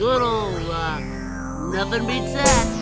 Good old, uh, nothing beats that.